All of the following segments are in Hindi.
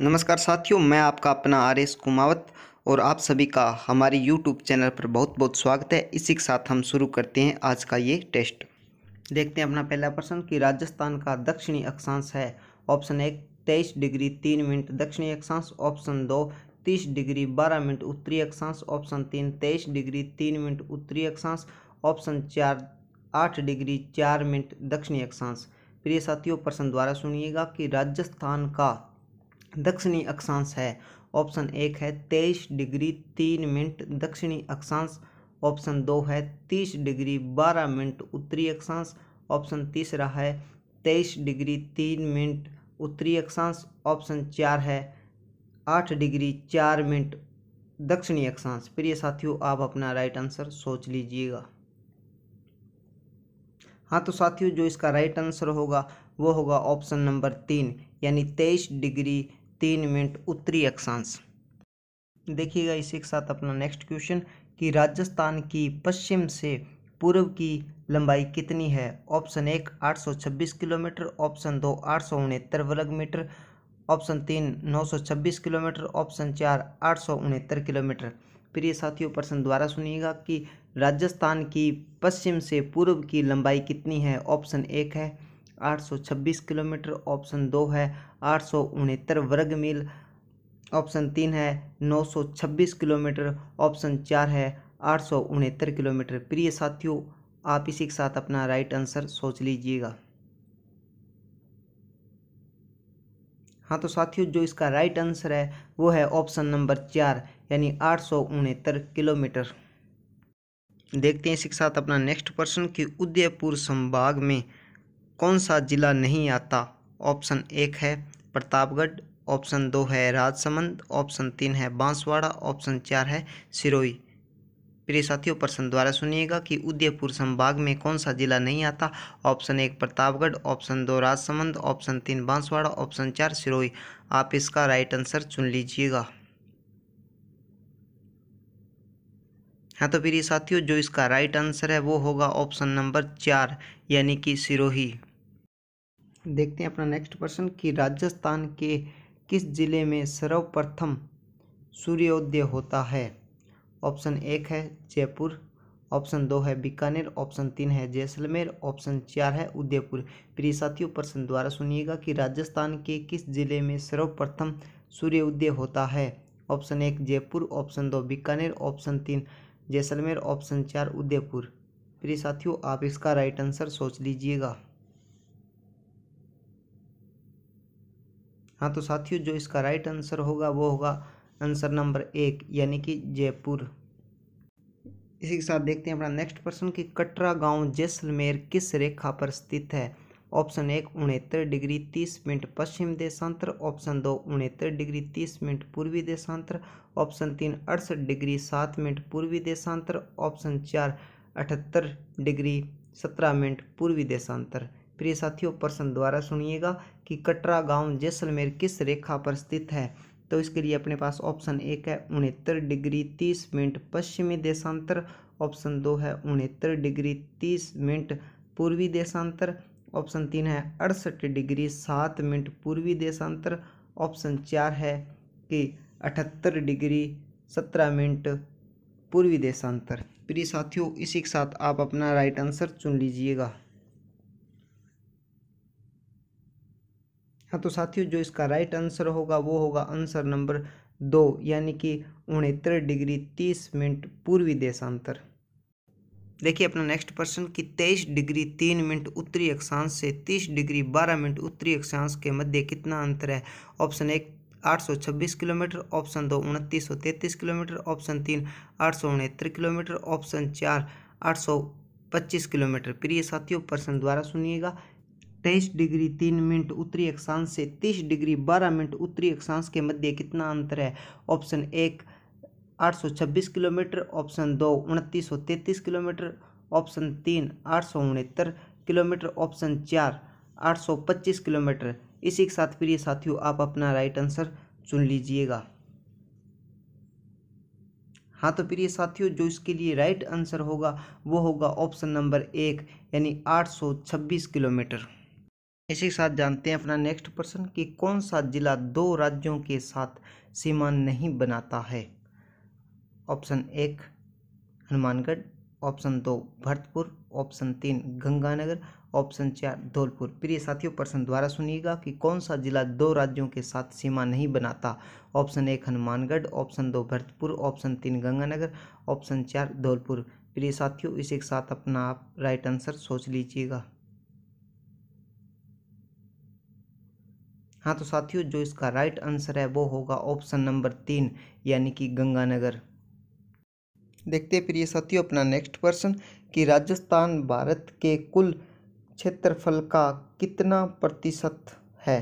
नमस्कार साथियों, मैं आपका अपना आर एस कुमावत और आप सभी का हमारे यूट्यूब चैनल पर बहुत बहुत स्वागत है। इसी के साथ हम शुरू करते हैं आज का ये टेस्ट। देखते हैं अपना पहला प्रश्न कि राजस्थान का दक्षिणी अक्षांश है। ऑप्शन एक, तेईस डिग्री तीन मिनट, दक्षिणी अक्षांश, ऑप्शन दो, तीस डिग्री बारह मिनट, उत्तरी अक्षांश, ऑप्शन तीन, तेईस डिग्री तीन मिनट, उत्तरी अक्षांश, ऑप्शन चार, आठ डिग्री चार मिनट, दक्षिणी अक्षांश। प्रिय साथियों, प्रश्न द्वारा सुनिएगा कि राजस्थान का दक्षिणी अक्षांश है। ऑप्शन एक है तेईस डिग्री तीन मिनट, दक्षिणी अक्षांश ऑप्शन दो है तीस डिग्री बारह मिनट, उत्तरी अक्षांश ऑप्शन तीसरा है तेईस डिग्री तीन मिनट, उत्तरी अक्षांश ऑप्शन चार है आठ डिग्री चार मिनट, दक्षिणी अक्षांश। प्रिय साथियों, आप अपना राइट आंसर सोच लीजिएगा। हाँ तो साथियों, जो इसका राइट आंसर होगा, वो होगा ऑप्शन नंबर तीन, यानी तेईस डिग्री तीन मिनट उत्तरी अक्षांश। देखिएगा इसी के साथ अपना नेक्स्ट क्वेश्चन कि राजस्थान की पश्चिम से पूर्व की लंबाई कितनी है? ऑप्शन एक 826 किलोमीटर। ऑप्शन दो, आठ वर्ग मीटर। ऑप्शन तीन 926 किलोमीटर। ऑप्शन चार, आठ किलोमीटर। प्रिय साथियों, प्रश्न द्वारा सुनिएगा कि राजस्थान की पश्चिम से पूर्व की लंबाई कितनी है? ऑप्शन एक है 826 किलोमीटर, ऑप्शन दो है आठ सौ उनहत्तर वर्ग मील, ऑप्शन तीन है 926 किलोमीटर, ऑप्शन चार है आठ सौ उनहत्तर किलोमीटर। प्रिय साथियों, आप इसी के साथ अपना राइट आंसर सोच लीजिएगा। हाँ तो साथियों, जो इसका राइट आंसर है, वो है ऑप्शन नंबर चार, यानी आठ सौ उनहत्तर किलोमीटर। देखते हैं इसी के साथ अपना नेक्स्ट प्रश्न कि उदयपुर संभाग में कौन सा जिला नहीं आता? ऑप्शन एक है प्रतापगढ़, ऑप्शन दो है राजसमंद, ऑप्शन तीन है बांसवाड़ा, ऑप्शन चार है सिरोही। प्रिय साथियों, प्रश्न द्वारा सुनिएगा कि उदयपुर संभाग में कौन सा जिला नहीं आता? ऑप्शन एक प्रतापगढ़, ऑप्शन दो राजसमंद, ऑप्शन तीन बांसवाड़ा, ऑप्शन चार सिरोही। आप इसका राइट आंसर चुन लीजिएगा। हाँ तो प्रिय साथियों, जो इसका राइट आंसर है वो होगा ऑप्शन नंबर चार, यानी कि सिरोही। देखते हैं अपना नेक्स्ट प्रश्न कि राजस्थान के किस ज़िले में सर्वप्रथम सूर्योदय होता है? ऑप्शन एक है जयपुर, ऑप्शन दो है बीकानेर, ऑप्शन तीन है जैसलमेर, ऑप्शन चार है उदयपुर। प्रिय साथियों, प्रश्न द्वारा सुनिएगा कि राजस्थान के किस ज़िले में सर्वप्रथम सूर्योदय होता है? ऑप्शन एक जयपुर, ऑप्शन दो बीकानेर, ऑप्शन तीन जैसलमेर, ऑप्शन चार उदयपुर। प्रिय साथियों, आप इसका राइट आंसर सोच लीजिएगा। हाँ तो साथियों, जो इसका राइट आंसर होगा, वो होगा आंसर नंबर एक, यानी कि जयपुर। इसी के साथ देखते हैं अपना नेक्स्ट प्रश्न कि कटरा गाँव जैसलमेर किस रेखा पर स्थित है? ऑप्शन एक, उनहत्तर डिग्री तीस मिनट पश्चिम देशांतर। ऑप्शन दो, उनहत्तर डिग्री तीस मिनट पूर्वी देशांतर। ऑप्शन तीन, अड़सठ डिग्री सात मिनट पूर्वी देशांतर। ऑप्शन चार, अठहत्तर डिग्री सत्रह मिनट पूर्वी देशांतर। प्रिय साथियों, प्रश्न द्वारा सुनिएगा कि कटरा गाँव जैसलमेर किस रेखा पर स्थित है? तो इसके लिए अपने पास ऑप्शन एक है उनहत्तर डिग्री तीस मिनट, पश्चिमी देशांतर ऑप्शन दो है उनहत्तर डिग्री तीस मिनट, पूर्वी देशांतर ऑप्शन तीन है अड़सठ डिग्री सात मिनट, पूर्वी देशांतर ऑप्शन चार है कि अठहत्तर डिग्री सत्रह मिनट, पूर्वी देशांतर। प्रिय साथियों, इसी के साथ आप अपना राइट आंसर चुन लीजिएगा। हाँ तो साथियों, जो इसका राइट आंसर होगा, वो होगा आंसर नंबर दो, यानी कि उनहत्तर डिग्री तीस मिनट पूर्वी देशांतर। देखिए, अपना नेक्स्ट प्रश्न कि तेईस डिग्री तीन मिनट उत्तरी अक्षांश से तीस डिग्री बारह मिनट उत्तरी अक्षांश के मध्य कितना अंतर है? ऑप्शन एक, आठ सौ छब्बीस किलोमीटर ऑप्शन दो, उनतीस किलोमीटर ऑप्शन तीन, आठ किलोमीटर ऑप्शन चार, आठ सौ पच्चीस किलोमीटर। प्रिय साथियों प्रश्न द्वारा सुनिएगा। तेईस डिग्री, तीन मिनट उत्तरी अक्षांश से तीस डिग्री, बारह मिनट उत्तरी अक्षांश के मध्य कितना अंतर है? ऑप्शन एक, आठ सौ छब्बीस किलोमीटर, ऑप्शन दो, उनतीस किलोमीटर, ऑप्शन तीन, आठ किलोमीटर, ऑप्शन चार, आठ सौ पच्चीस किलोमीटर। इसी के साथ प्रिय साथियों, आप अपना राइट आंसर चुन लीजिएगा। हाँ तो प्रिय साथियों, जो इसके लिए राइट आंसर होगा, वो होगा ऑप्शन नंबर एक, यानी आठ सौ छब्बीस किलोमीटर। इसी के साथ जानते हैं अपना नेक्स्ट प्रश्न कि कौन सा जिला दो राज्यों के साथ सीमा नहीं बनाता है? ऑप्शन एक, हनुमानगढ़। ऑप्शन दो, भरतपुर। ऑप्शन तीन, गंगानगर। ऑप्शन चार, धौलपुर। प्रिय साथियों, प्रश्न द्वारा सुनिएगा कि कौन सा जिला दो राज्यों के साथ सीमा नहीं बनाता? ऑप्शन एक, हनुमानगढ़। ऑप्शन दो, भरतपुर। ऑप्शन तीन, गंगानगर। ऑप्शन चार, धौलपुर। प्रिय साथियों, इसी के साथ अपना आप राइट आंसर सोच लीजिएगा। हाँ तो साथियों, जो इसका राइट आंसर है, वो होगा ऑप्शन नंबर तीन, यानी कि गंगानगर। देखते प्रिय साथियों अपना नेक्स्ट प्रश्न कि राजस्थान, भारत के कुल क्षेत्रफल का कितना प्रतिशत है?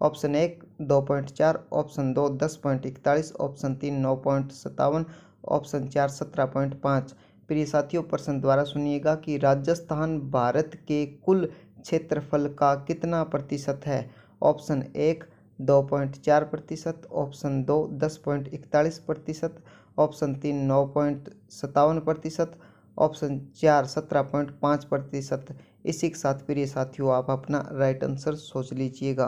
ऑप्शन एक, दो पॉइंट चार ऑप्शन दो, दस पॉइंट इकतालीस ऑप्शन तीन, नौ पॉइंट सत्तावन ऑप्शन चार, सत्रह पॉइंट पाँच। प्रिय साथियों प्रश्न द्वारा सुनिएगा कि राजस्थान, भारत के कुल क्षेत्रफल का कितना प्रतिशत है? ऑप्शन एक दो पॉइंट चार प्रतिशत, ऑप्शन दो दस पॉइंट इकतालीस प्रतिशत, ऑप्शन तीन नौ पॉइंट सत्तावन प्रतिशत, ऑप्शन चार सत्रह पॉइंट पाँच प्रतिशत। इसी के साथ प्रिय साथियों, आप अपना राइट आंसर सोच लीजिएगा।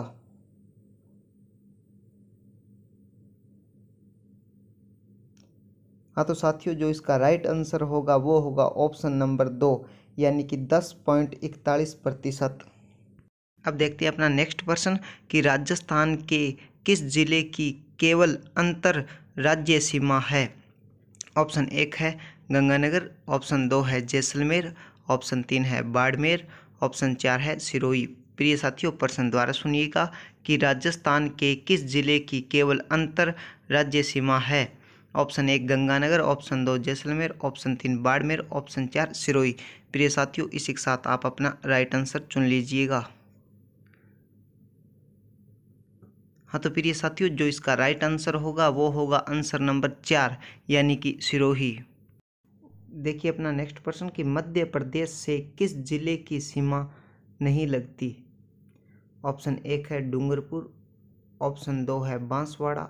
हाँ तो साथियों, जो इसका राइट आंसर होगा वो होगा ऑप्शन नंबर दो, यानी कि दस पॉइंट इकतालीस प्रतिशत। अब देखते हैं अपना नेक्स्ट प्रश्न कि राजस्थान के किस ज़िले की केवल अंतर राज्य सीमा है? ऑप्शन एक है गंगानगर, ऑप्शन दो है जैसलमेर, ऑप्शन तीन है बाड़मेर, ऑप्शन चार है सिरोही। प्रिय साथियों, प्रश्न द्वारा सुनिएगा कि राजस्थान के किस ज़िले की केवल अंतर राज्य सीमा है? ऑप्शन एक गंगानगर, ऑप्शन दो जैसलमेर, ऑप्शन तीन बाड़मेर, ऑप्शन चार सिरोही। प्रिय साथियों, इसी के साथ आप अपना राइट आंसर चुन लीजिएगा। हाँ तो प्रिय साथियों, जो इसका राइट आंसर होगा, वो होगा आंसर नंबर चार, यानी कि सिरोही। देखिए अपना नेक्स्ट प्रश्न कि मध्य प्रदेश से किस ज़िले की सीमा नहीं लगती? ऑप्शन एक है डूंगरपुर, ऑप्शन दो है बांसवाड़ा,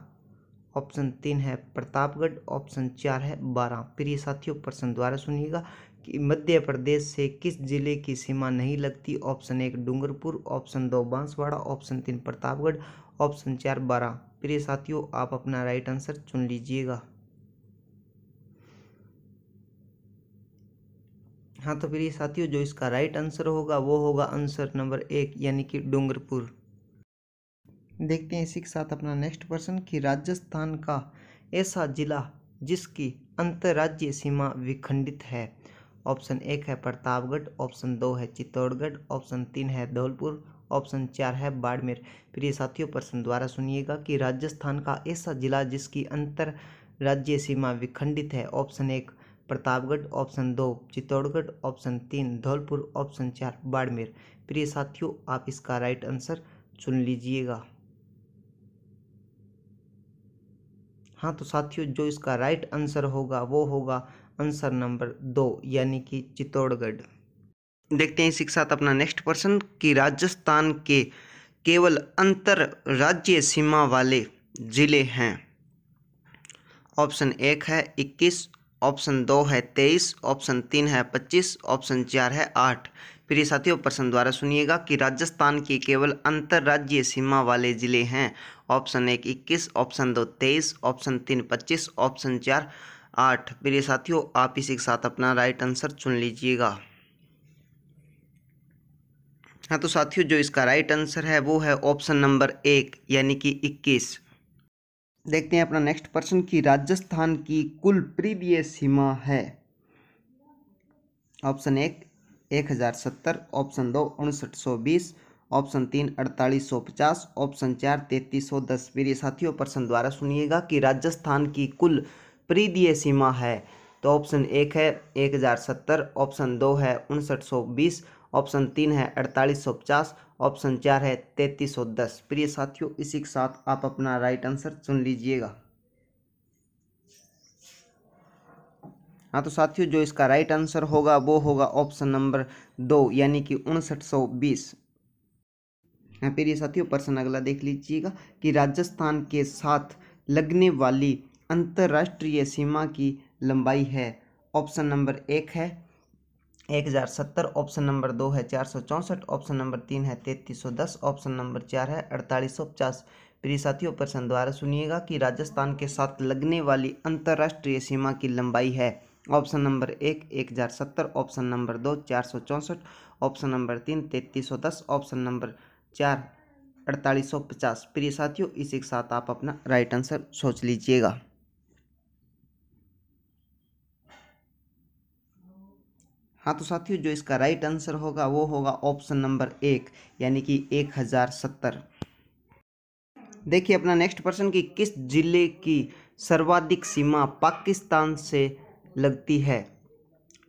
ऑप्शन तीन है प्रतापगढ़, ऑप्शन चार है बारह प्रिय साथियों, प्रश्न द्वारा सुनिएगा कि मध्य प्रदेश से किस ज़िले की सीमा नहीं लगती? ऑप्शन एक डूंगरपुर, ऑप्शन दो बांसवाड़ा, ऑप्शन तीन प्रतापगढ़ ऑप्शन चार बारह। प्रिय साथियों, आप अपना राइट आंसर चुन लीजिएगा। हाँ तो प्रिय साथियों, जो इसका राइट आंसर होगा, वो होगा आंसर नंबर एक, यानी कि डूंगरपुर। देखते हैं इसी के साथ अपना नेक्स्ट प्रश्न कि राजस्थान का ऐसा जिला जिसकी अंतर्राज्यीय सीमा विखंडित है? ऑप्शन एक है प्रतापगढ़, ऑप्शन दो है चित्तौड़गढ़, ऑप्शन तीन है धौलपुर ऑप्शन चार है बाड़मेर। प्रिय साथियों, प्रश्न द्वारा सुनिएगा कि राजस्थान का ऐसा जिला जिसकी अंतर राज्य सीमा विखंडित है? ऑप्शन एक, प्रतापगढ़। ऑप्शन दो, चित्तौड़गढ़। ऑप्शन तीन, धौलपुर। ऑप्शन चार, बाड़मेर। प्रिय साथियों, आप इसका राइट आंसर चुन लीजिएगा। हाँ तो साथियों, जो इसका राइट आंसर होगा, वो होगा आंसर नंबर दो, यानी कि चित्तौड़गढ़। देखते हैं इसी के साथ अपना नेक्स्ट प्रश्न कि राजस्थान के केवल अंतर राज्य सीमा वाले ज़िले हैं। ऑप्शन एक है इक्कीस ऑप्शन दो है तेईस ऑप्शन तीन है पच्चीस ऑप्शन चार है आठ। प्रिय साथियों प्रश्न द्वारा सुनिएगा कि राजस्थान की केवल अंतर्राज्यीय सीमा वाले ज़िले हैं। ऑप्शन एक इक्कीस ऑप्शन दो तेईस ऑप्शन तीन पच्चीस ऑप्शन चार आठ। प्रिय साथियों आप इसी के साथ अपना राइट आंसर चुन लीजिएगा। हाँ तो साथियों, जो इसका राइट आंसर है, वो है ऑप्शन नंबर एक, यानी कि इक्कीस। देखते हैं अपना नेक्स्ट प्रश्न की राजस्थान की कुल प्रीदीय सीमा है। ऑप्शन एक एक हज़ार सत्तर ऑप्शन दो, उनसठ सौ बीस ऑप्शन तीन, अड़तालीस सौ पचास ऑप्शन चार, तैतीस सौ दस। मेरे साथियों प्रश्न द्वारा सुनिएगा कि राजस्थान की कुल प्रीदीय सीमा है। तो ऑप्शन एक है, एक हज़ार सत्तर ऑप्शन दो है, उनसठ सौ बीस ऑप्शन तीन है अड़तालीस सौ पचास, ऑप्शन चार है तैंतीस सौ दस। प्रिय साथियों, इसी के साथ आप अपना राइट आंसर चुन लीजिएगा। हाँ तो साथियों, जो इसका राइट आंसर होगा, वो होगा ऑप्शन नंबर दो, यानी कि उनसठ सौ बीस। यहाँ प्रिय साथियों, प्रश्न अगला देख लीजिएगा कि राजस्थान के साथ लगने वाली अंतर्राष्ट्रीय सीमा की लंबाई है। ऑप्शन नंबर एक है एक हज़ार सत्तर, ऑप्शन नंबर दो है चार सौ चौंसठ, ऑप्शन नंबर तीन है तैंतीस सौ दस, ऑप्शन नंबर चार है अड़तालीस सौ पचास। प्रिय साथियों, प्रश्न द्वारा सुनिएगा कि राजस्थान के साथ लगने वाली अंतर्राष्ट्रीय सीमा की लंबाई है। ऑप्शन नंबर एक एक हज़ार सत्तर, ऑप्शन नंबर दो, चार सौ चौंसठ, ऑप्शन नंबर तीन, तैतीस सौ दस, ऑप्शन नंबर चार, अड़तालीस सौ पचास। प्रिय साथियों, इसी के साथ आप अपना राइट आंसर सोच लीजिएगा। हाँ तो साथियों, जो इसका राइट आंसर होगा, वो होगा ऑप्शन नंबर एक, यानी कि एक हज़ार सत्तर। देखिए अपना नेक्स्ट प्रश्न कि किस ज़िले की सर्वाधिक सीमा पाकिस्तान से लगती है?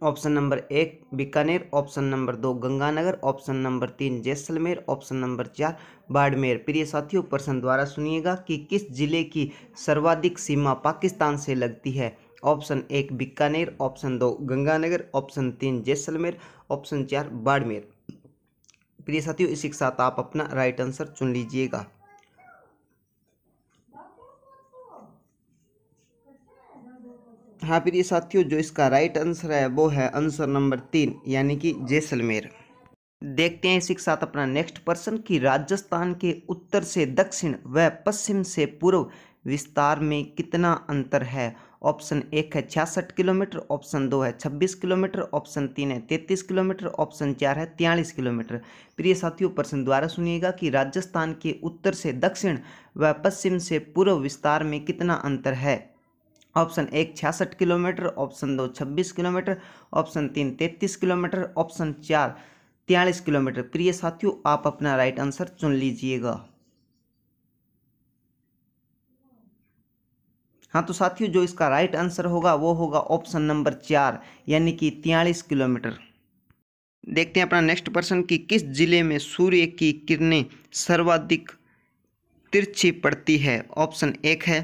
ऑप्शन नंबर एक, बीकानेर ऑप्शन नंबर दो, गंगानगर ऑप्शन नंबर तीन, जैसलमेर ऑप्शन नंबर चार, बाड़मेर। प्रिय साथियों प्रश्न द्वारा सुनिएगा कि किस ज़िले की सर्वाधिक सीमा पाकिस्तान से लगती है? ऑप्शन एक बीकानेर, ऑप्शन दो गंगानगर, ऑप्शन तीन जैसलमेर, ऑप्शन चार बाड़मेर। प्रिय साथियों, इसी के साथ आप अपना राइट आंसर चुन लीजिएगा। हाँ प्रिय साथियों, जो इसका राइट आंसर है, वो है आंसर नंबर तीन, यानी कि जैसलमेर। देखते हैं इसी के साथ अपना नेक्स्ट प्रश्न कि राजस्थान के उत्तर से दक्षिण व पश्चिम से पूर्व विस्तार में कितना अंतर है। ऑप्शन एक है छियासठ किलोमीटर, ऑप्शन दो है छब्बीस किलोमीटर, ऑप्शन तीन है तैंतीस किलोमीटर, ऑप्शन चार है तियालीस किलोमीटर। प्रिय साथियों, प्रश्न द्वारा सुनिएगा कि राजस्थान के उत्तर से दक्षिण व पश्चिम से पूर्व विस्तार में कितना अंतर है? ऑप्शन एक छियासठ किलोमीटर, ऑप्शन दो छब्बीस किलोमीटर, ऑप्शन तीन तैंतीस किलोमीटर, ऑप्शन चार तियालीस किलोमीटर। प्रिय साथियों, आप अपना राइट आंसर चुन लीजिएगा। हाँ तो साथियों, जो इसका राइट आंसर होगा, वो होगा ऑप्शन नंबर चार, यानी कि तियालीस किलोमीटर। देखते हैं अपना नेक्स्ट प्रश्न कि किस ज़िले में सूर्य की किरणें सर्वाधिक तिरछी पड़ती है? ऑप्शन एक है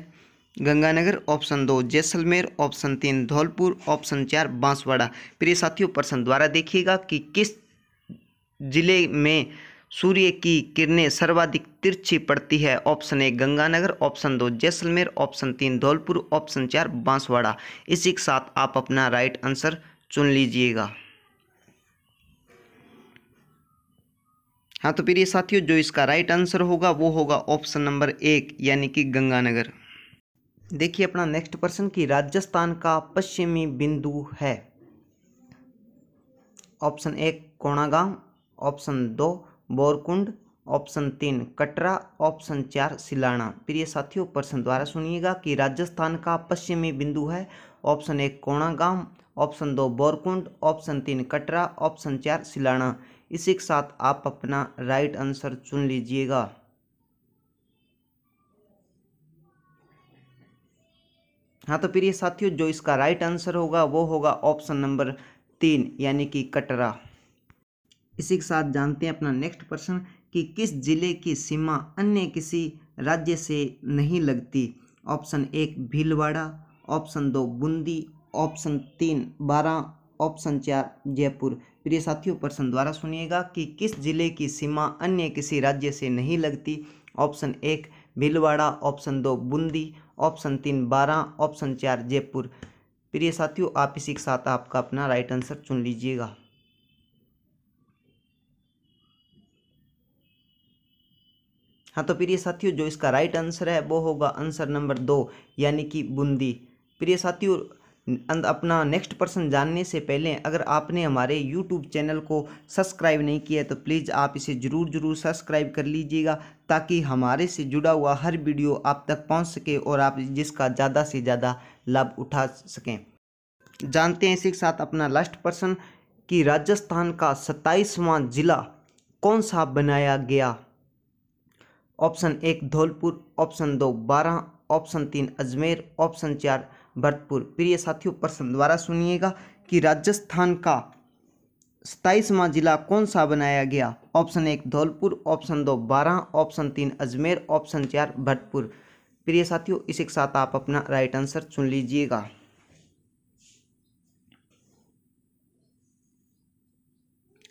गंगानगर ऑप्शन दो जैसलमेर ऑप्शन तीन धौलपुर ऑप्शन चार बांसवाड़ा। प्रिय साथियों प्रश्न द्वारा देखिएगा कि किस ज़िले में सूर्य की किरणें सर्वाधिक तिरछी पड़ती है। ऑप्शन एक गंगानगर, ऑप्शन दो जैसलमेर, ऑप्शन तीन धौलपुर, ऑप्शन चार बांसवाड़ा। इसी के साथ आप अपना राइट आंसर चुन लीजिएगा। हाँ तो प्रिय साथियों, जो इसका राइट आंसर होगा, वो होगा ऑप्शन नंबर एक, यानी कि गंगानगर। देखिए, अपना नेक्स्ट प्रश्न कि राजस्थान का पश्चिमी बिंदु है। ऑप्शन एक कोणागांव, ऑप्शन दो बोरकुंड, ऑप्शन तीन, कटरा, ऑप्शन चार, सिलाना। प्रिय साथियों, प्रश्न द्वारा सुनिएगा कि राजस्थान का पश्चिमी बिंदु है। ऑप्शन एक कोणागांव ऑप्शन दो, बोरकुंड, ऑप्शन तीन, कटरा, ऑप्शन चार, सिलाना। इसी के साथ आप अपना राइट आंसर चुन लीजिएगा। हाँ तो प्रिय साथियों, जो इसका राइट आंसर होगा, वो होगा ऑप्शन नंबर तीन, यानी कि कटरा। इसी के साथ जानते हैं अपना नेक्स्ट प्रश्न कि किस ज़िले की सीमा अन्य किसी राज्य से नहीं लगती? ऑप्शन एक भीलवाड़ा। ऑप्शन दो, बूंदी। ऑप्शन तीन बारह ऑप्शन चार, जयपुर। प्रिय साथियों, प्रश्न द्वारा सुनिएगा कि किस ज़िले की सीमा अन्य किसी राज्य से नहीं लगती? ऑप्शन एक, भीलवाड़ा। ऑप्शन दो, बूंदी। ऑप्शन तीन बारह ऑप्शन चार, जयपुर। प्रिय साथियों, आप इसी के साथ आपका अपना राइट आंसर चुन लीजिएगा। हाँ तो प्रिय साथियों, जो इसका राइट आंसर है, वो होगा आंसर नंबर दो, यानी कि बूंदी। प्रिय साथियों अपना नेक्स्ट पर्सन जानने से पहले, अगर आपने हमारे यूट्यूब चैनल को सब्सक्राइब नहीं किया तो प्लीज़ आप इसे ज़रूर ज़रूर सब्सक्राइब कर लीजिएगा, ताकि हमारे से जुड़ा हुआ हर वीडियो आप तक पहुँच सके और आप जिसका ज़्यादा से ज़्यादा लाभ उठा सकें। जानते हैं इसी के साथ अपना लास्ट पर्सन कि राजस्थान का सत्ताईसवां ज़िला कौन सा बनाया गया? ऑप्शन एक धौलपुर, ऑप्शन दो बारह ऑप्शन तीन अजमेर, ऑप्शन चार भरतपुर। प्रिय साथियों, प्रश्न द्वारा सुनिएगा कि राजस्थान का सताईसवां जिला कौन सा बनाया गया? ऑप्शन एक धौलपुर, ऑप्शन दो बारह ऑप्शन तीन अजमेर, ऑप्शन चार भरतपुर। प्रिय साथियों, इसी के साथ आप अपना राइट आंसर चुन लीजिएगा।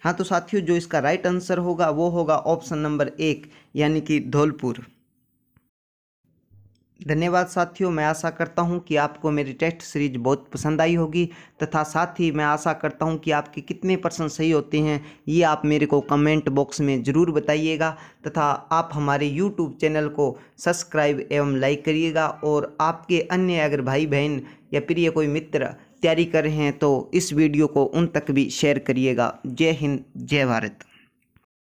हाँ तो साथियों, जो इसका राइट आंसर होगा, वो होगा ऑप्शन नंबर एक, यानी कि धौलपुर। धन्यवाद साथियों, मैं आशा करता हूँ कि आपको मेरी टेस्ट सीरीज़ बहुत पसंद आई होगी, तथा साथ ही मैं आशा करता हूँ कि आपके कितने परसेंट सही होते हैं, ये आप मेरे को कमेंट बॉक्स में ज़रूर बताइएगा, तथा आप हमारे यूट्यूब चैनल को सब्सक्राइब एवं लाइक करिएगा, और आपके अन्य अगर भाई बहन या प्रिय कोई मित्र तैयारी कर रहे हैं तो इस वीडियो को उन तक भी शेयर करिएगा। जय हिंद, जय भारत।